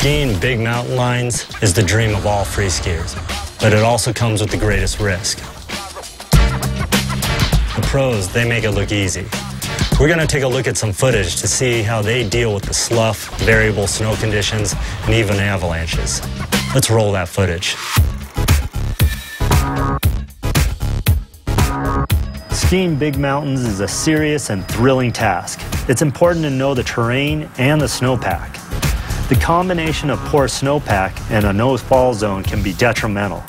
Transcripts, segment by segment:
Skiing big mountain lines is the dream of all free skiers, but it also comes with the greatest risk. The pros, they make it look easy. We're going to take a look at some footage to see how they deal with the slough, variable snow conditions, and even avalanches. Let's roll that footage. Skiing big mountains is a serious and thrilling task. It's important to know the terrain and the snowpack. The combination of poor snowpack and a no-fall zone can be detrimental.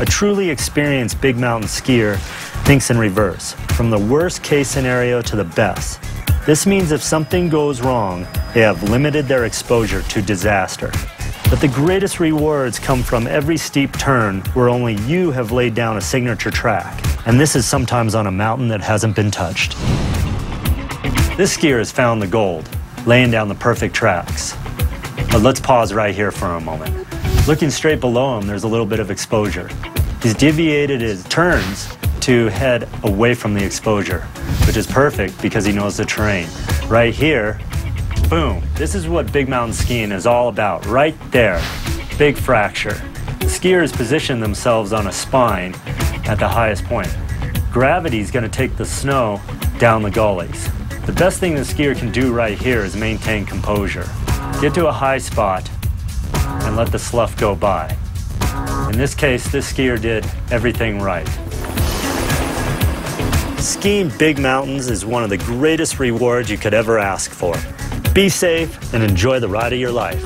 A truly experienced big mountain skier thinks in reverse, from the worst case scenario to the best. This means if something goes wrong, they have limited their exposure to disaster. But the greatest rewards come from every steep turn where only you have laid down a signature track. And this is sometimes on a mountain that hasn't been touched. This skier has found the gold, laying down the perfect tracks. But let's pause right here for a moment. Looking straight below him, there's a little bit of exposure. He's deviated his turns to head away from the exposure, which is perfect because he knows the terrain. Right here, boom. This is what big mountain skiing is all about, right there. Big fracture. Skiers position themselves on a spine at the highest point. Gravity is going to take the snow down the gullies. The best thing the skier can do right here is maintain composure. Get to a high spot and let the slough go by. In this case, this skier did everything right. Skiing big mountains is one of the greatest rewards you could ever ask for. Be safe and enjoy the ride of your life.